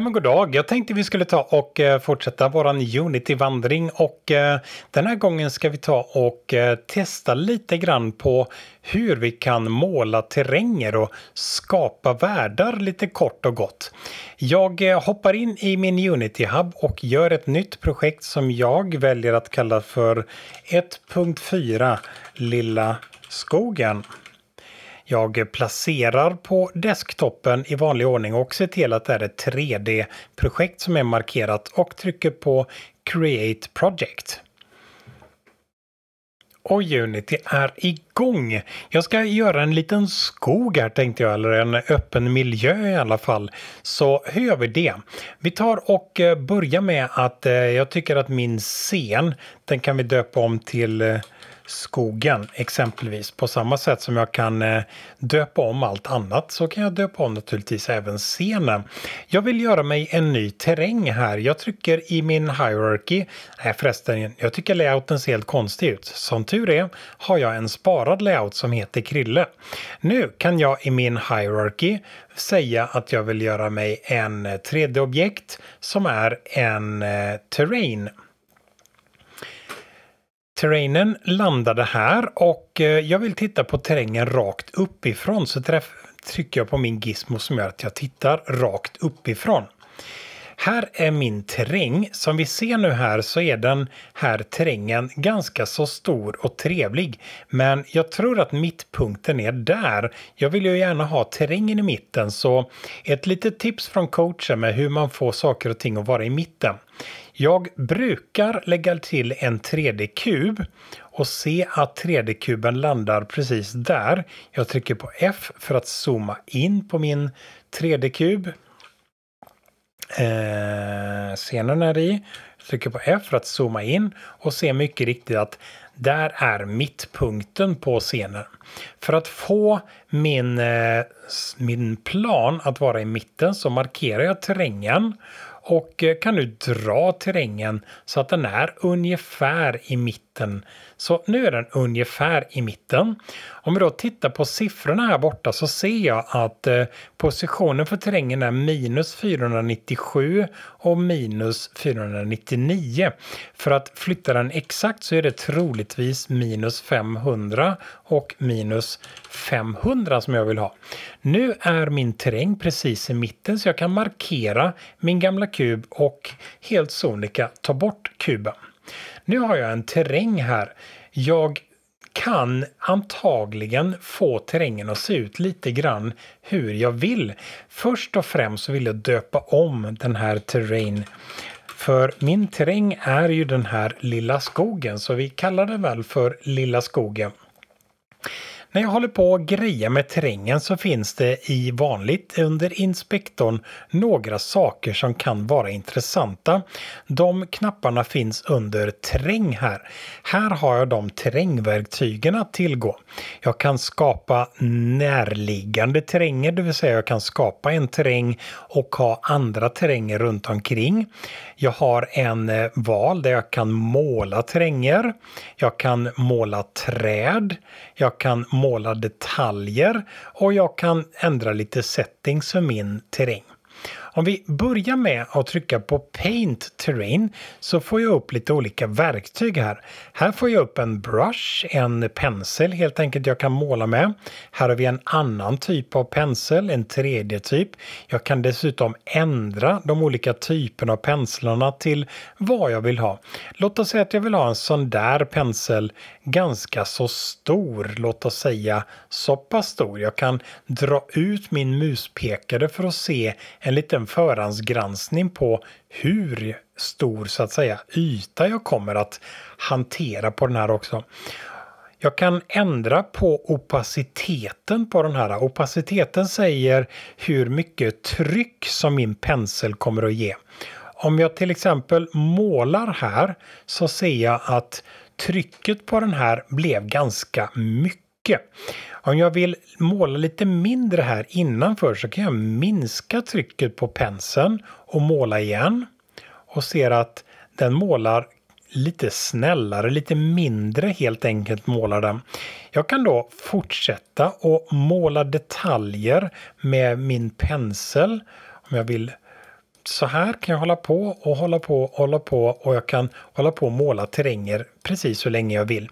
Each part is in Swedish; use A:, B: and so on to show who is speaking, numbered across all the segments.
A: Nej men god dag. Jag tänkte vi skulle ta och eh, fortsätta våran Unity-vandring och eh, den här gången ska vi ta och eh, testa lite grann på hur vi kan måla terränger och skapa världar lite kort och gott. Jag hoppar in i min Unity Hub och gör ett nytt projekt som jag väljer att kalla för 1.4 Lilla skogen. Jag placerar på desktopen i vanlig ordning och ser till att det är ett 3D-projekt som är markerat och trycker på Create Project. Och Unity är igång! Jag ska göra en liten skog här tänkte jag, eller en öppen miljö i alla fall. Så hur gör vi det? Vi tar och eh, börjar med att eh, jag tycker att min scen, den kan vi döpa om till eh, skogen exempelvis. På samma sätt som jag kan eh, döpa om allt annat så kan jag döpa om naturligtvis även scenen. Jag vill göra mig en ny terräng här. Jag trycker i min hierarchy. Nej förresten, jag tycker layouten ser helt konstig ut. Som tur är har jag en sparad layout som heter Krille. Nu kan jag i min hierarchy säga att jag vill göra mig en eh, 3D-objekt som är en eh, terrain. Terrainen landade här och eh, jag vill titta på terrängen rakt uppifrån så trycker jag på min gizmo som gör att jag tittar rakt uppifrån. Här är min terräng. Som vi ser nu här så är den här terrängen ganska så stor och trevlig. Men jag tror att mittpunkten är där. Jag vill ju gärna ha terrängen i mitten så ett litet tips från coachen med hur man får saker och ting att vara i mitten. Jag brukar lägga till en 3D-kub och se att 3D-kuben landar precis där. Jag trycker på F för att zooma in på min 3D-kub. Eh, scenen är i. Jag trycker på F för att zooma in och se mycket riktigt att där är mittpunkten på scenen. För att få min, eh, min plan att vara i mitten så markerar jag terrängen och eh, kan nu dra terrängen så att den är ungefär i mitten. Så nu är den ungefär i mitten. Om vi då tittar på siffrorna här borta så ser jag att eh, positionen för terrängen är minus 497 och minus 499. För att flytta den exakt så är det troligtvis minus 500 och minus 500 som jag vill ha. Nu är min terräng precis i mitten så jag kan markera min gamla kub och helt sonika ta bort kuben. Nu har jag en terräng här. Jag kan antagligen få terrängen att se ut lite grann hur jag vill. Först och främst så vill jag döpa om den här terrain. För min terräng är ju den här lilla skogen så vi kallar den väl för lilla skogen. När jag håller på och grejer med terrängen så finns det i vanligt under inspektorn några saker som kan vara intressanta. De knapparna finns under terräng här. Här har jag de terrängverktygen att tillgå. Jag kan skapa närliggande terränger, det vill säga jag kan skapa en terräng och ha andra terränger runt omkring. Jag har en eh, val där jag kan måla terränger. Jag kan måla träd. Jag kan måla detaljer och jag kan ändra lite settings för min terräng. Om vi börjar med att trycka på Paint Terrain så får jag upp lite olika verktyg här. Här får jag upp en brush, en pensel helt enkelt jag kan måla med. Här har vi en annan typ av pensel, en tredje typ. Jag kan dessutom ändra de olika typerna av penslarna till vad jag vill ha. Låt oss säga att jag vill ha en sån där pensel ganska så stor, låt oss säga så pass stor. Jag kan dra ut min muspekare för att se en liten en förhandsgranskning på hur stor så att säga yta jag kommer att hantera på den här också. Jag kan ändra på opaciteten på den här. Opaciteten säger hur mycket tryck som min pensel kommer att ge. Om jag till exempel målar här så ser jag att trycket på den här blev ganska mycket. Om jag vill måla lite mindre här innanför så kan jag minska trycket på penseln och måla igen. Och ser att den målar lite snällare, lite mindre helt enkelt målar den. Jag kan då fortsätta och måla detaljer med min pensel. Om jag vill så här kan jag hålla på och hålla på och hålla på och jag kan hålla på och måla terränger precis så länge jag vill.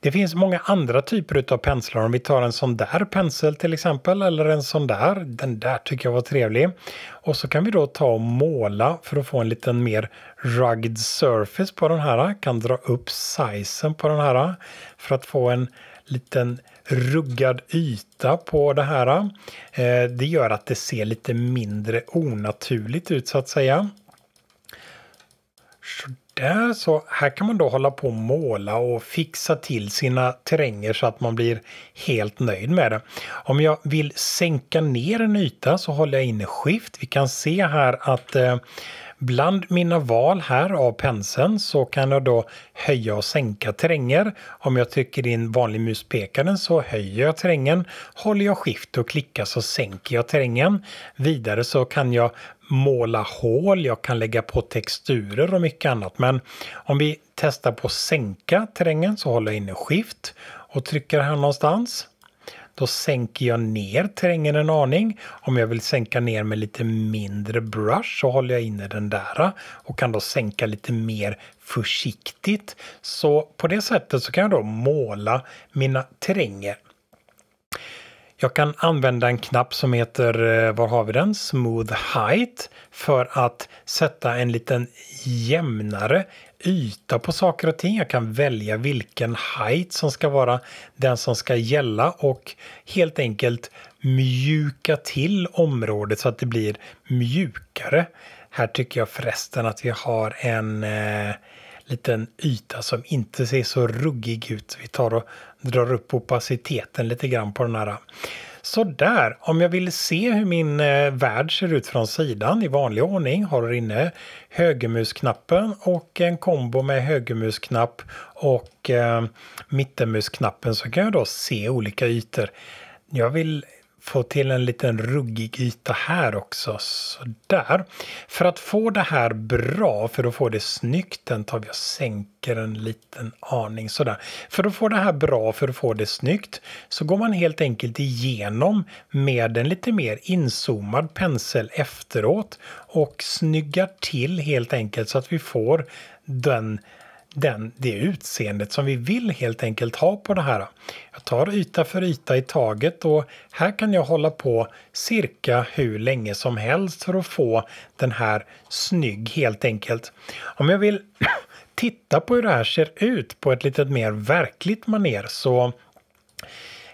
A: Det finns många andra typer av penslar. Om vi tar en sån där pensel till exempel eller en sån där. Den där tycker jag var trevlig. Och så kan vi då ta och måla för att få en liten mer rugged surface på den här. Kan dra upp sizen på den här för att få en liten ruggad yta på det här. Eh, det gör att det ser lite mindre onaturligt ut så att säga. Så där så här kan man då hålla på och måla och fixa till sina terränger så att man blir helt nöjd med det. Om jag vill sänka ner en yta så håller jag inne skift. Vi kan se här att eh, Bland mina val här av penseln så kan jag då höja och sänka terränger. Om jag trycker in vanlig muspekaren så höjer jag terrängen. Håller jag skift och klickar så sänker jag terrängen. Vidare så kan jag måla hål, jag kan lägga på texturer och mycket annat. Men om vi testar på att sänka terrängen så håller jag inne skift och trycker här någonstans. Då sänker jag ner terrängen en aning. Om jag vill sänka ner med lite mindre brush så håller jag inne den där eh, och kan då sänka lite mer försiktigt. Så på det sättet så kan jag då måla mina terränger. Jag kan använda en knapp som heter, eh, var har vi den? Smooth Height för att sätta en liten jämnare yta på saker och ting. Jag kan välja vilken height som ska vara den som ska gälla och helt enkelt mjuka till området så att det blir mjukare. Här tycker jag förresten att vi har en eh, liten yta som inte ser så ruggig ut. Vi tar och drar upp opaciteten lite grann på den här. Sådär, om jag vill se hur min eh, värld ser ut från sidan i vanlig ordning har du inne högermusknappen och en kombo med högermusknapp och eh, mittenmusknappen så kan jag då se olika ytor. Jag vill få till en liten ruggig yta här också. Så där. För att få det här bra, för att få det snyggt, den tar vi och sänker en liten aning sådär. För att få det här bra, för att få det snyggt, så går man helt enkelt igenom med en lite mer inzoomad pensel efteråt och snyggar till helt enkelt så att vi får den den, det utseendet som vi vill helt enkelt ha på det här. Jag tar yta för yta i taget och här kan jag hålla på cirka hur länge som helst för att få den här snygg helt enkelt. Om jag vill titta på hur det här ser ut på ett lite mer verkligt maner så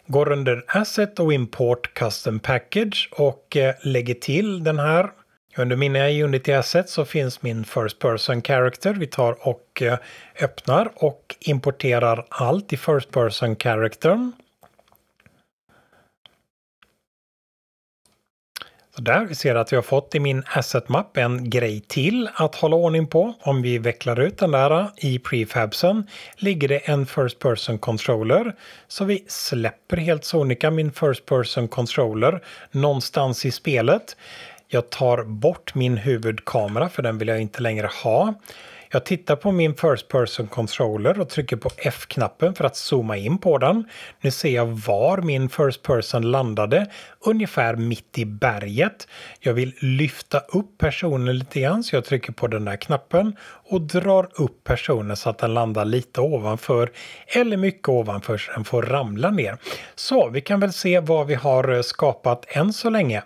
A: går under Asset och Import Custom Package och eh, lägger till den här under mina Unity Assets så finns min First Person Character. Vi tar och eh, öppnar och importerar allt i First Person Character. Så där, vi ser att vi har fått i min Asset Map en grej till att hålla ordning på. Om vi vecklar ut den där eh, i prefabsen ligger det en First Person Controller. Så vi släpper helt sonika min First Person Controller någonstans i spelet. Jag tar bort min huvudkamera för den vill jag inte längre ha. Jag tittar på min First Person Controller och trycker på F-knappen för att zooma in på den. Nu ser jag var min First Person landade, ungefär mitt i berget. Jag vill lyfta upp personen lite grann så jag trycker på den där knappen och drar upp personen så att den landar lite ovanför eller mycket ovanför så den får ramla ner. Så vi kan väl se vad vi har eh, skapat än så länge.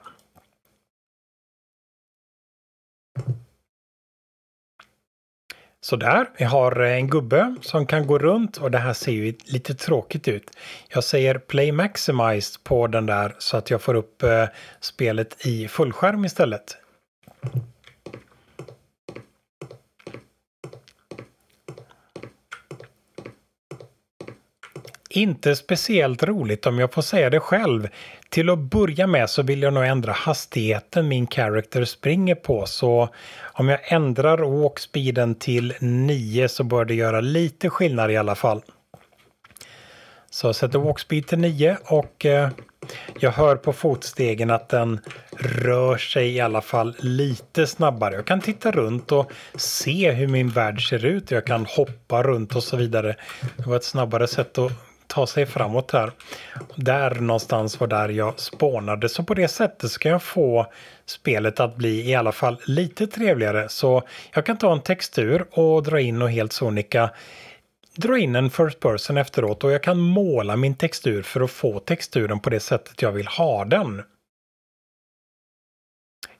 A: Sådär, vi har en gubbe som kan gå runt och det här ser ju lite tråkigt ut. Jag säger Play Maximized på den där så att jag får upp eh, spelet i fullskärm istället. Inte speciellt roligt om jag får säga det själv. Till att börja med så vill jag nog ändra hastigheten min character springer på. Så om jag ändrar walkspeeden till 9 så bör det göra lite skillnad i alla fall. Så jag sätter walkspeed till 9 och eh, jag hör på fotstegen att den rör sig i alla fall lite snabbare. Jag kan titta runt och se hur min värld ser ut. Jag kan hoppa runt och så vidare. Det var ett snabbare sätt att ta sig framåt här. Där någonstans var där jag spånade. Så på det sättet ska jag få spelet att bli i alla fall lite trevligare. Så jag kan ta en textur och dra in och helt sonika dra in en first person efteråt och jag kan måla min textur för att få texturen på det sättet jag vill ha den.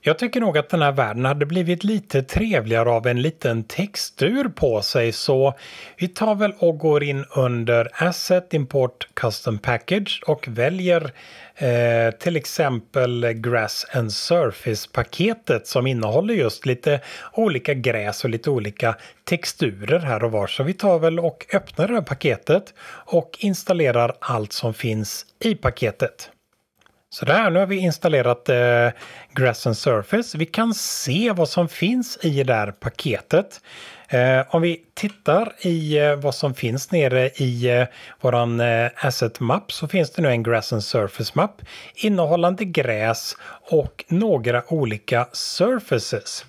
A: Jag tycker nog att den här världen hade blivit lite trevligare av en liten textur på sig så vi tar väl och går in under Asset Import Custom Package och väljer eh, till exempel Grass and Surface-paketet som innehåller just lite olika gräs och lite olika texturer här och var. Så vi tar väl och öppnar det här paketet och installerar allt som finns i paketet. Så där, nu har vi installerat eh, Grass and Surface. Vi kan se vad som finns i det här paketet. Eh, om vi tittar i eh, vad som finns nere i eh, våran eh, Asset Map så finns det nu en Grass and Surface Map innehållande gräs och några olika surfaces.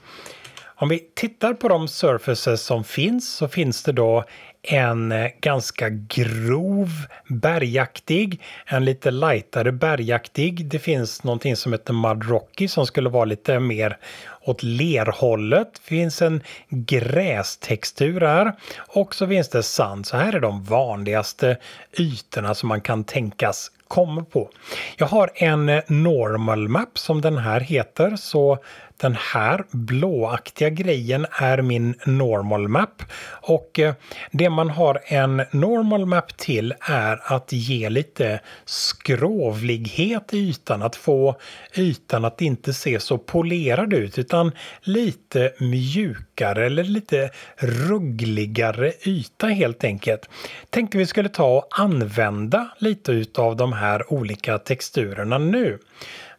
A: Om vi tittar på de surfaces som finns så finns det då en eh, ganska grov bergaktig, en lite lightare bergaktig. Det finns någonting som heter Mud Rocky som skulle vara lite mer åt lerhållet. Det finns en grästextur här och så finns det sand. Så här är de vanligaste ytorna som man kan tänkas komma på. Jag har en eh, normal map som den här heter så den här blåaktiga grejen är min normal map och eh, det man har en normal map till är att ge lite skrovlighet i ytan, att få ytan att inte se så polerad ut utan lite mjukare eller lite ruggligare yta helt enkelt. Tänkte vi skulle ta och använda lite utav de här olika texturerna nu.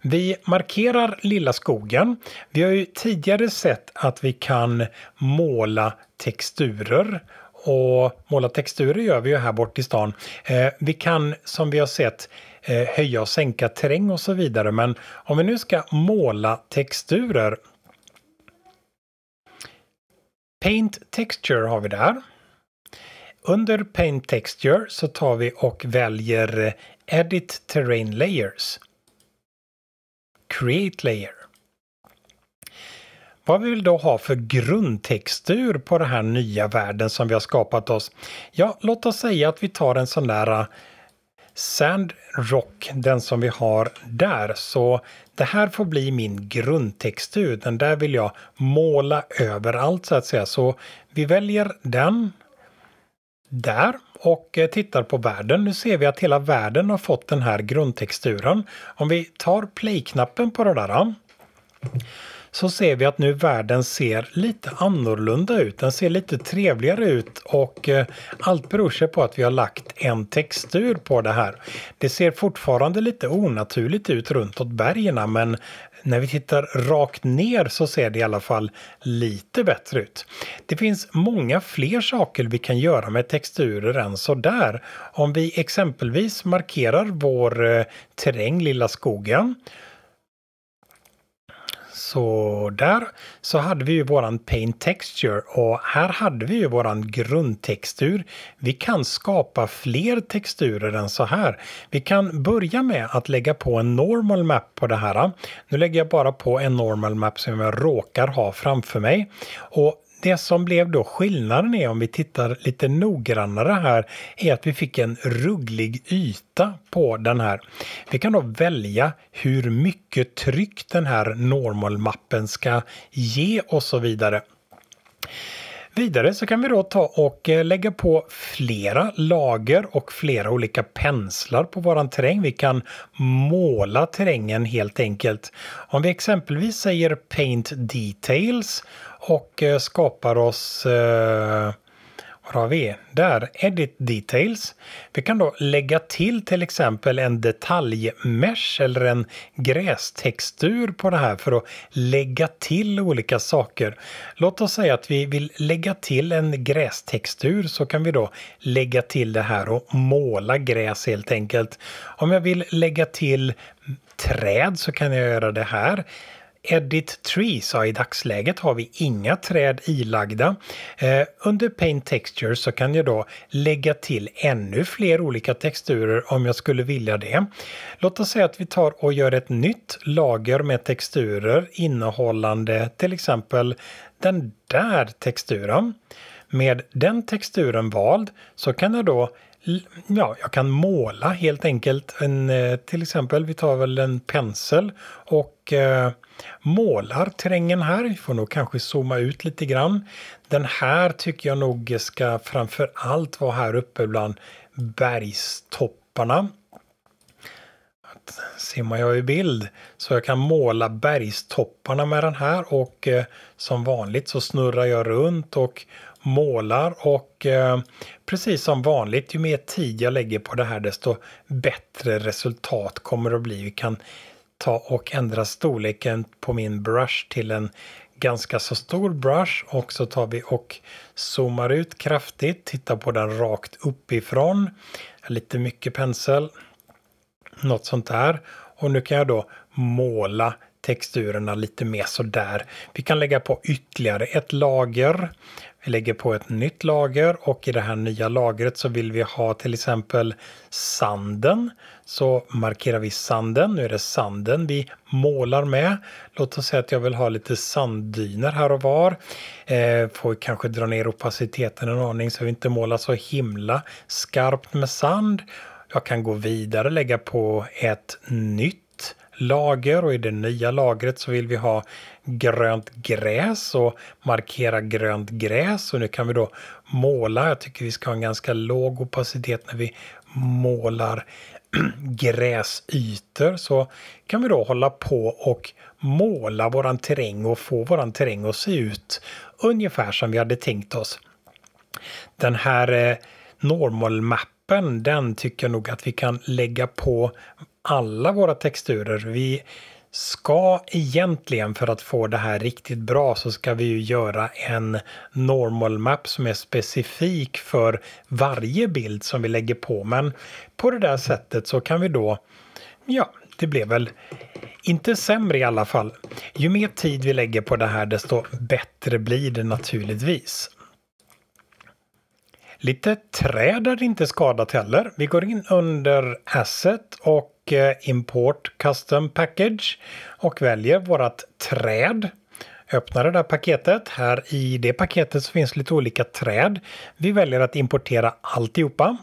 A: Vi markerar lilla skogen. Vi har ju tidigare sett att vi kan måla texturer och måla texturer gör vi ju här bort i stan. Eh, vi kan som vi har sett eh, höja och sänka terräng och så vidare men om vi nu ska måla texturer Paint Texture har vi där. Under Paint Texture så tar vi och väljer eh, Edit Terrain Layers. Create Layer. Vad vi vill då ha för grundtextur på den här nya världen som vi har skapat oss? Ja, låt oss säga att vi tar en sån där Sandrock, Sand Rock, den som vi har där. Så det här får bli min grundtextur. Den där vill jag måla överallt så att säga. Så vi väljer den där och eh, tittar på världen. Nu ser vi att hela världen har fått den här grundtexturen. Om vi tar play-knappen på det där så ser vi att nu världen ser lite annorlunda ut. Den ser lite trevligare ut och eh, allt beror sig på att vi har lagt en textur på det här. Det ser fortfarande lite onaturligt ut runt åt bergen men när vi tittar rakt ner så ser det i alla fall lite bättre ut. Det finns många fler saker vi kan göra med texturer än så där. Om vi exempelvis markerar vår eh, terräng Lilla skogen så där så hade vi ju våran Paint Texture och här hade vi ju våran grundtextur. Vi kan skapa fler texturer än så här. Vi kan börja med att lägga på en normal map på det här. Nu lägger jag bara på en normal map som jag råkar ha framför mig. Och det som blev då skillnaden är om vi tittar lite noggrannare här är att vi fick en rugglig yta på den här. Vi kan då välja hur mycket tryck den här normalmappen ska ge och så vidare. Vidare så kan vi då ta och eh, lägga på flera lager och flera olika penslar på våran terräng. Vi kan måla terrängen helt enkelt. Om vi exempelvis säger Paint Details och eh, skapar oss eh, var har vi? Där, Edit Details. Vi kan då lägga till till exempel en detaljmesh eller en grästextur på det här för att lägga till olika saker. Låt oss säga att vi vill lägga till en grästextur så kan vi då lägga till det här och måla gräs helt enkelt. Om jag vill lägga till träd så kan jag göra det här Edit Tree sa i dagsläget har vi inga träd ilagda. Eh, under Paint Texture så kan jag då lägga till ännu fler olika texturer om jag skulle vilja det. Låt oss säga att vi tar och gör ett nytt lager med texturer innehållande till exempel den där texturen. Med den texturen vald så kan jag då Ja, jag kan måla helt enkelt. En, eh, till exempel, vi tar väl en pensel och eh, målar terrängen här. Vi får nog kanske zooma ut lite grann. Den här tycker jag nog ska framför allt vara här uppe bland bergstopparna. Att simmar jag i bild så jag kan måla bergstopparna med den här och eh, som vanligt så snurrar jag runt och målar och eh, precis som vanligt ju mer tid jag lägger på det här desto bättre resultat kommer det att bli. Vi kan ta och ändra storleken på min brush till en ganska så stor brush och så tar vi och zoomar ut kraftigt, tittar på den rakt uppifrån. Lite mycket pensel. Något sånt där. Och nu kan jag då måla texturerna lite mer sådär. Vi kan lägga på ytterligare ett lager. Vi lägger på ett nytt lager och i det här nya lagret så vill vi ha till exempel sanden. Så markerar vi sanden. Nu är det sanden vi målar med. Låt oss säga att jag vill ha lite sanddyner här och var. Eh, får kanske dra ner opaciteten en aning så vi inte målar så himla skarpt med sand. Jag kan gå vidare, lägga på ett nytt lager och i det nya lagret så vill vi ha grönt gräs och markera grönt gräs och nu kan vi då måla. Jag tycker vi ska ha en ganska låg opacitet när vi målar gräsytor så kan vi då hålla på och måla våran terräng och få våran terräng att se ut ungefär som vi hade tänkt oss. Den här eh, normal mappen den tycker jag nog att vi kan lägga på alla våra texturer. Vi ska egentligen för att få det här riktigt bra så ska vi ju göra en normal map som är specifik för varje bild som vi lägger på. Men på det där sättet så kan vi då, ja, det blev väl inte sämre i alla fall. Ju mer tid vi lägger på det här desto bättre blir det naturligtvis. Lite träd är inte skadat heller. Vi går in under Asset och och import Custom Package och väljer vårat träd. Öppnar det där paketet. Här i det paketet så finns lite olika träd. Vi väljer att importera alltihopa.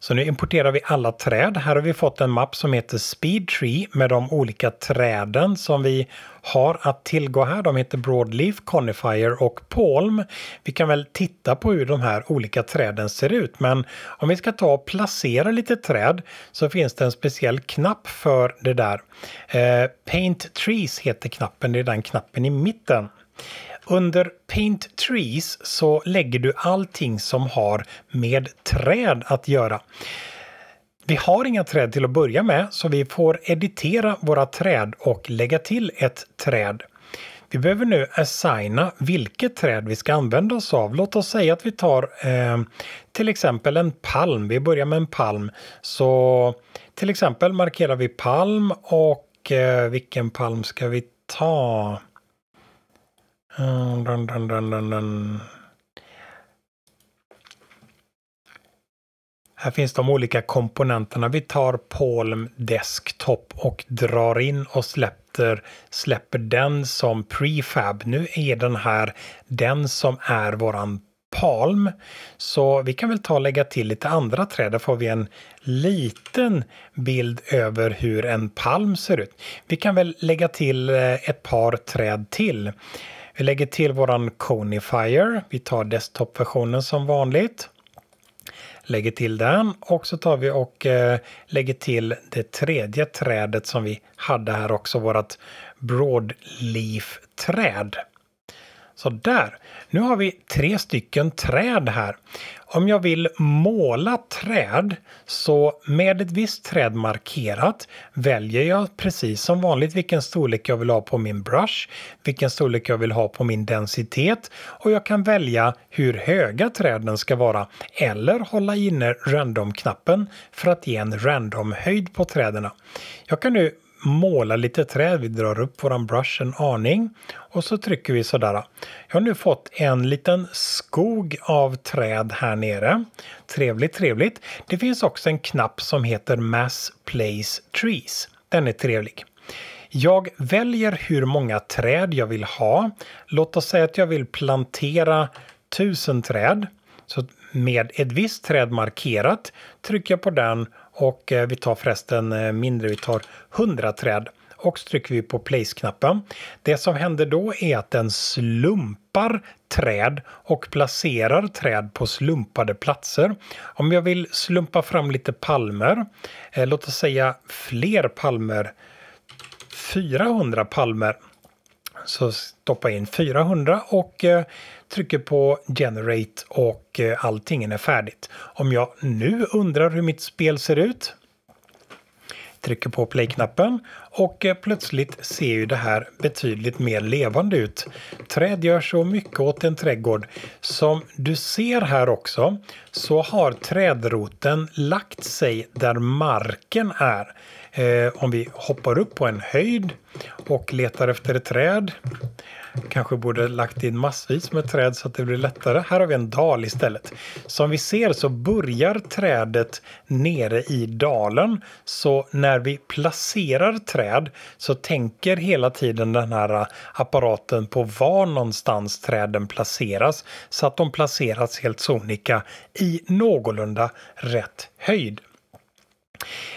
A: Så nu importerar vi alla träd. Här har vi fått en mapp som heter Speed Tree med de olika träden som vi har att tillgå här. De heter Broadleaf, Conifier och Palm. Vi kan väl titta på hur de här olika träden ser ut men om vi ska ta och placera lite träd så finns det en speciell knapp för det där. Eh, Paint Trees heter knappen, det är den knappen i mitten. Under Paint Trees så lägger du allting som har med träd att göra. Vi har inga träd till att börja med så vi får editera våra träd och lägga till ett träd. Vi behöver nu assigna vilket träd vi ska använda oss av. Låt oss säga att vi tar eh, till exempel en palm. Vi börjar med en palm. Så till exempel markerar vi palm och eh, vilken palm ska vi ta? Dun, dun, dun, Här finns de olika komponenterna. Vi tar Palm Desktop och drar in och släpper, släpper den som prefab. Nu är den här den som är våran Palm. Så vi kan väl ta och lägga till lite andra träd. Där får vi en liten bild över hur en palm ser ut. Vi kan väl lägga till eh, ett par träd till. Vi lägger till våran Conifier. Vi tar desktop-versionen som vanligt. Lägger till den och så tar vi och eh, lägger till det tredje trädet som vi hade här också, vårat broadleaf-träd. Så där, nu har vi tre stycken träd här. Om jag vill måla träd så med ett visst träd markerat väljer jag precis som vanligt vilken storlek jag vill ha på min brush, vilken storlek jag vill ha på min densitet och jag kan välja hur höga träden ska vara eller hålla inne random-knappen för att ge en random-höjd på träden. Jag kan nu måla lite träd. Vi drar upp våran brush en aning och så trycker vi sådär. Jag har nu fått en liten skog av träd här nere. Trevligt, trevligt. Det finns också en knapp som heter Mass Place Trees. Den är trevlig. Jag väljer hur många träd jag vill ha. Låt oss säga att jag vill plantera tusen träd. Så med ett visst träd markerat trycker jag på den och eh, vi tar förresten eh, mindre, vi tar 100 träd och så trycker vi på place-knappen. Det som händer då är att den slumpar träd och placerar träd på slumpade platser. Om jag vill slumpa fram lite palmer, eh, låt oss säga fler palmer, 400 palmer, så stoppa in 400 och eh, trycker på generate och eh, allting är färdigt. Om jag nu undrar hur mitt spel ser ut trycker på play-knappen och eh, plötsligt ser ju det här betydligt mer levande ut. Träd gör så mycket åt en trädgård. Som du ser här också så har trädroten lagt sig där marken är. Eh, om vi hoppar upp på en höjd och letar efter ett träd Kanske borde lagt in massvis med träd så att det blir lättare. Här har vi en dal istället. Som vi ser så börjar trädet nere i dalen. Så när vi placerar träd så tänker hela tiden den här apparaten på var någonstans träden placeras. Så att de placeras helt sonika i någorlunda rätt höjd.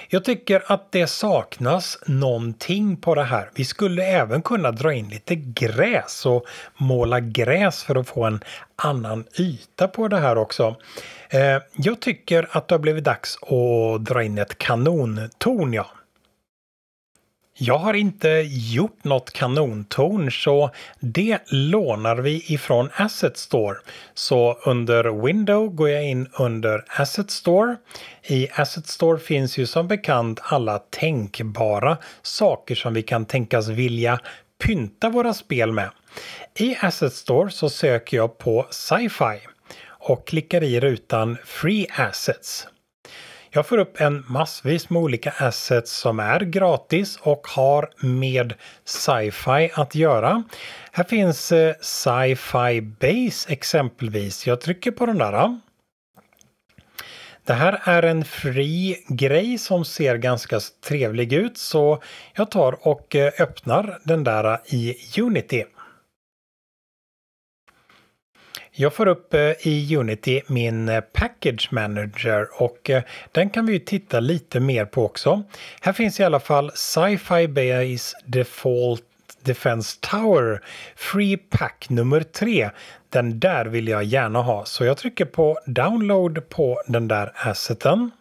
A: Jag tycker att det saknas någonting på det här. Vi skulle även kunna dra in lite gräs och måla gräs för att få en annan yta på det här också. Eh, jag tycker att det har blivit dags att dra in ett kanontorn, ja. Jag har inte gjort något kanontorn så det lånar vi ifrån Asset Store. Så under Window går jag in under Asset Store. I Asset Store finns ju som bekant alla tänkbara saker som vi kan tänkas vilja pynta våra spel med. I Asset Store så söker jag på Sci-Fi och klickar i rutan Free Assets. Jag får upp en massvis med olika assets som är gratis och har med sci-fi att göra. Här finns eh, sci-fi base exempelvis. Jag trycker på den där. Det här är en fri grej som ser ganska trevlig ut så jag tar och eh, öppnar den där i Unity. Jag får upp eh, i Unity min eh, Package Manager och eh, den kan vi titta lite mer på också. Här finns i alla fall Sci-Fi Base Default Defense Tower Free Pack nummer 3. Den där vill jag gärna ha så jag trycker på Download på den där asseten.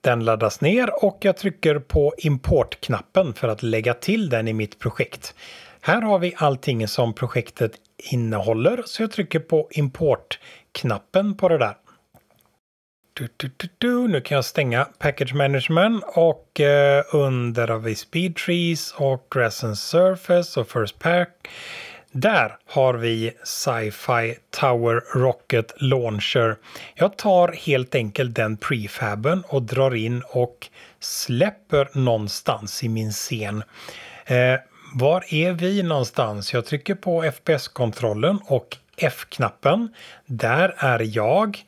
A: Den laddas ner och jag trycker på Import-knappen för att lägga till den i mitt projekt. Här har vi allting som projektet innehåller så jag trycker på import-knappen på det där. Du, du, du, nu kan jag stänga Package Management och eh, under har vi Speed Trees och Grass and Surface och First Pack. Där har vi Sci-Fi Tower Rocket Launcher. Jag tar helt enkelt den prefaben och drar in och släpper någonstans i min scen. Eh, var är vi någonstans? Jag trycker på FPS-kontrollen och F-knappen. Där är jag.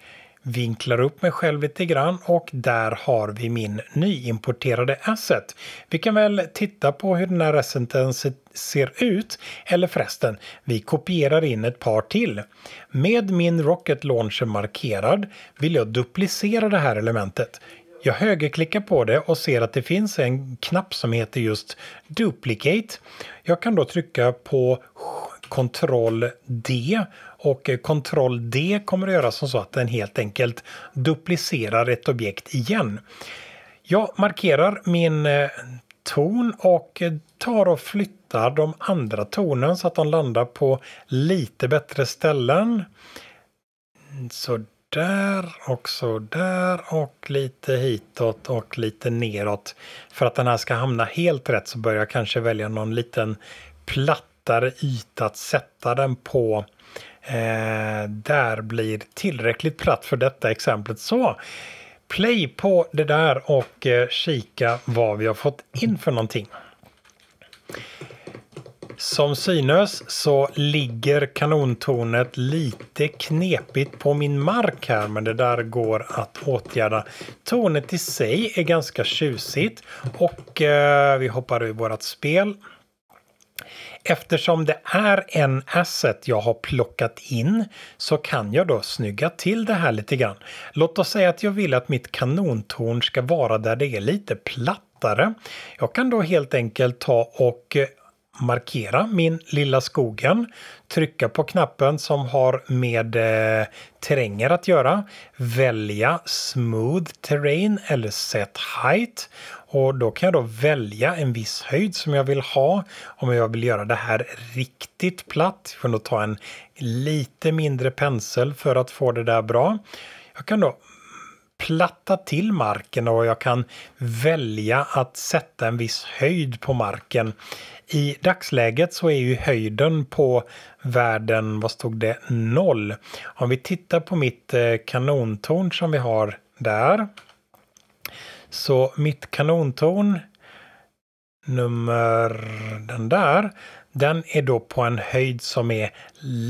A: Vinklar upp mig själv lite grann och där har vi min nyimporterade asset. Vi kan väl titta på hur den här asseten ser ut. Eller förresten, vi kopierar in ett par till. Med min Rocket Launcher markerad vill jag duplicera det här elementet. Jag högerklickar på det och ser att det finns en knapp som heter just Duplicate. Jag kan då trycka på Ctrl D och eh, Ctrl D kommer att göra som så att den helt enkelt duplicerar ett objekt igen. Jag markerar min eh, ton och eh, tar och flyttar de andra tonen så att de landar på lite bättre ställen. Så där och så där och lite hitåt och lite neråt. För att den här ska hamna helt rätt så bör jag kanske välja någon liten plattare yta att sätta den på. Eh, där blir tillräckligt platt för detta exemplet. Så play på det där och eh, kika vad vi har fått in för någonting. Som synes så ligger kanontornet lite knepigt på min mark här men det där går att åtgärda. Tornet i sig är ganska tjusigt och eh, vi hoppar ur vårt spel. Eftersom det är en asset jag har plockat in så kan jag då snygga till det här lite grann. Låt oss säga att jag vill att mitt kanontorn ska vara där det är lite plattare. Jag kan då helt enkelt ta och eh, markera min lilla skogen, trycka på knappen som har med eh, terränger att göra, välja smooth terrain eller set height och då kan jag då välja en viss höjd som jag vill ha om jag vill göra det här riktigt platt. Jag får nog ta en lite mindre pensel för att få det där bra. Jag kan då platta till marken och jag kan välja att sätta en viss höjd på marken i dagsläget så är ju höjden på världen, vad stod det, noll. Om vi tittar på mitt eh, kanontorn som vi har där. Så mitt kanontorn nummer den där, den är då på en höjd som är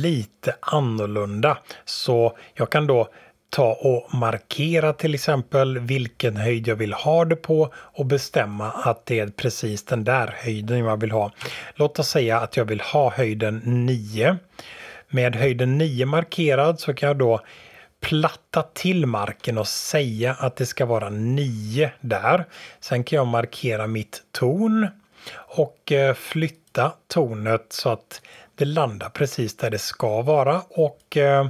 A: lite annorlunda. Så jag kan då ta och markera till exempel vilken höjd jag vill ha det på och bestämma att det är precis den där höjden jag vill ha. Låt oss säga att jag vill ha höjden 9. Med höjden 9 markerad så kan jag då platta till marken och säga att det ska vara 9 där. Sen kan jag markera mitt torn och eh, flytta tornet så att det landar precis där det ska vara och eh,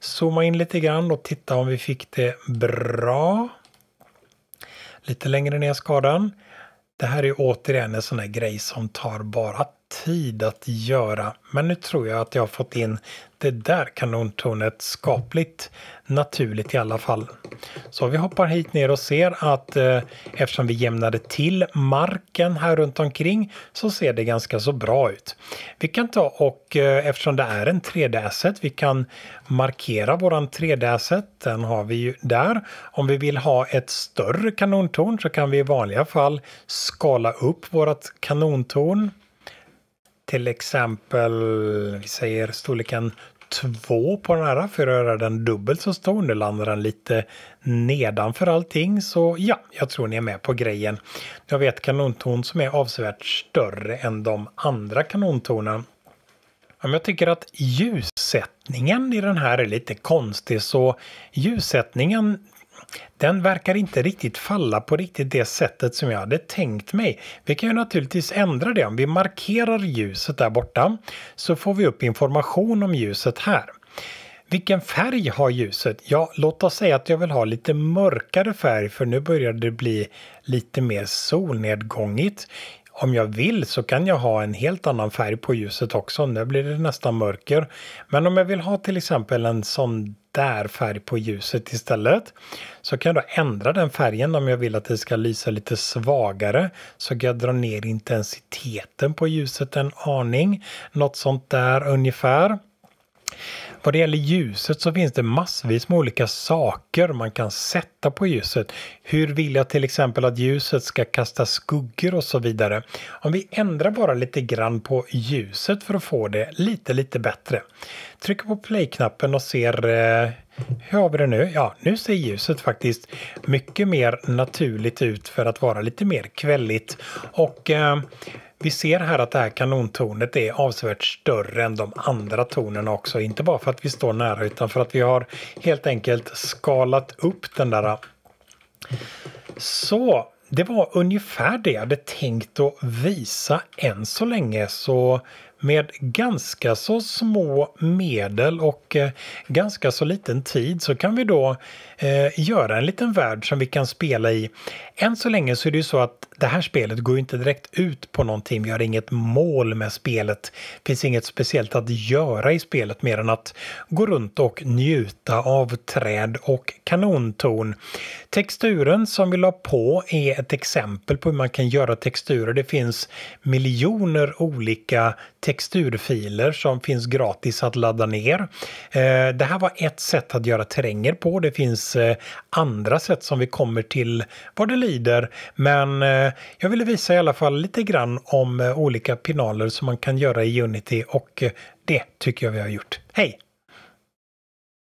A: zooma in lite grann och titta om vi fick det bra. Lite längre ner skadan. Det här är återigen en sån här grej som tar bara tid att göra. Men nu tror jag att jag har fått in det där kanontornet skapligt naturligt i alla fall. Så vi hoppar hit ner och ser att eh, eftersom vi jämnade till marken här runt omkring så ser det ganska så bra ut. Vi kan ta och eh, eftersom det är en 3D-asset, vi kan markera våran 3D-asset. Den har vi ju där. Om vi vill ha ett större kanontorn så kan vi i vanliga fall skala upp vårat kanontorn till exempel, vi säger storleken 2 på den här för att göra den dubbelt så stor. Nu landar den lite nedanför allting så ja, jag tror ni är med på grejen. Jag vet kanontorn som är avsevärt större än de andra kanontornen. Om jag tycker att ljussättningen i den här är lite konstig så ljussättningen den verkar inte riktigt falla på riktigt det sättet som jag hade tänkt mig. Vi kan ju naturligtvis ändra det. Om vi markerar ljuset där borta så får vi upp information om ljuset här. Vilken färg har ljuset? Ja, låt oss säga att jag vill ha lite mörkare färg för nu börjar det bli lite mer solnedgångigt. Om jag vill så kan jag ha en helt annan färg på ljuset också. Nu blir det nästan mörker. Men om jag vill ha till exempel en sån där färg på ljuset istället. Så kan jag då ändra den färgen om jag vill att det ska lysa lite svagare. Så kan jag dra ner intensiteten på ljuset en aning. Något sånt där ungefär. Vad det gäller ljuset så finns det massvis med olika saker man kan sätta på ljuset. Hur vill jag till exempel att ljuset ska kasta skuggor och så vidare. Om vi ändrar bara lite grann på ljuset för att få det lite, lite bättre. Trycker på play-knappen och ser eh, hur har vi det nu? Ja, nu ser ljuset faktiskt mycket mer naturligt ut för att vara lite mer kvälligt. Och eh, vi ser här att det här kanontornet är avsevärt större än de andra tornen också. Inte bara för att vi står nära utan för att vi har helt enkelt skalat upp den där. Så det var ungefär det jag hade tänkt att visa än så länge. Så med ganska så små medel och eh, ganska så liten tid så kan vi då eh, göra en liten värld som vi kan spela i. Än så länge så är det ju så att det här spelet går inte direkt ut på någonting. Vi har inget mål med spelet. Det finns inget speciellt att göra i spelet mer än att gå runt och njuta av träd och kanontorn. Texturen som vi la på är ett exempel på hur man kan göra texturer. Det finns miljoner olika texturfiler som finns gratis att ladda ner. Eh, det här var ett sätt att göra terränger på. Det finns eh, andra sätt som vi kommer till vad det lider. Men eh, jag ville visa i alla fall lite grann om olika pinaler som man kan göra i Unity och det tycker jag vi har gjort. Hej!